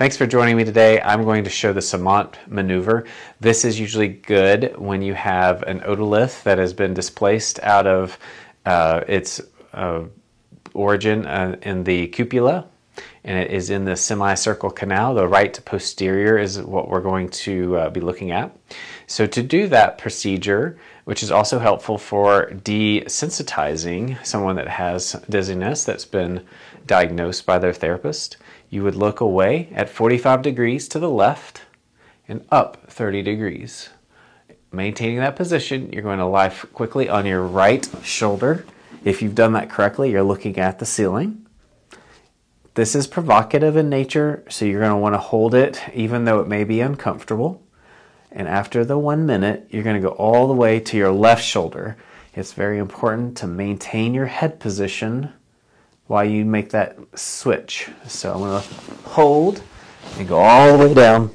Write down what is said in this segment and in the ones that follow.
Thanks for joining me today. I'm going to show the Semont maneuver. This is usually good when you have an otolith that has been displaced out of uh, its uh, origin uh, in the cupula and it is in the semicircle canal. The right posterior is what we're going to uh, be looking at. So to do that procedure, which is also helpful for desensitizing someone that has dizziness that's been diagnosed by their therapist, you would look away at 45 degrees to the left and up 30 degrees. Maintaining that position, you're going to lie quickly on your right shoulder. If you've done that correctly, you're looking at the ceiling. This is provocative in nature, so you're going to want to hold it even though it may be uncomfortable. And after the one minute, you're going to go all the way to your left shoulder. It's very important to maintain your head position while you make that switch. So I'm going to hold and go all the way down.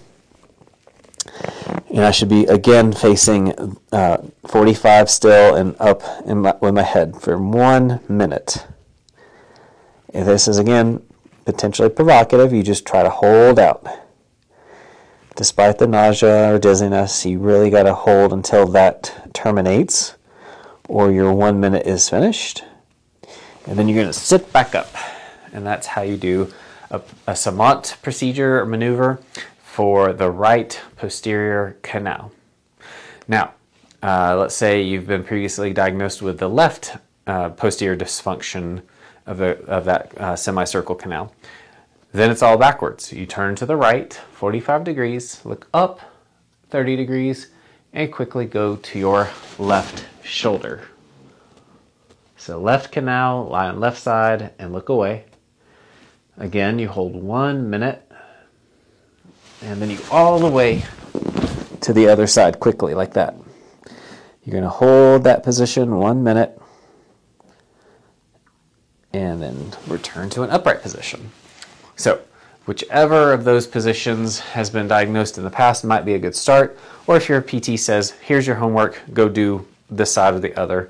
And I should be again facing uh, 45 still and up my, with my head for one minute. And this is again potentially provocative. You just try to hold out. Despite the nausea or dizziness, you really got to hold until that terminates or your one minute is finished. And then you're going to sit back up. And that's how you do a, a procedure or maneuver for the right posterior canal. Now, uh, let's say you've been previously diagnosed with the left uh, posterior dysfunction of, of that uh, semicircle canal. Then it's all backwards. You turn to the right, 45 degrees, look up 30 degrees, and quickly go to your left shoulder. So left canal, lie on left side, and look away. Again, you hold one minute, and then you all the way to the other side quickly, like that. You're going to hold that position one minute, and then return to an upright position. So whichever of those positions has been diagnosed in the past might be a good start, or if your PT says, here's your homework, go do this side or the other,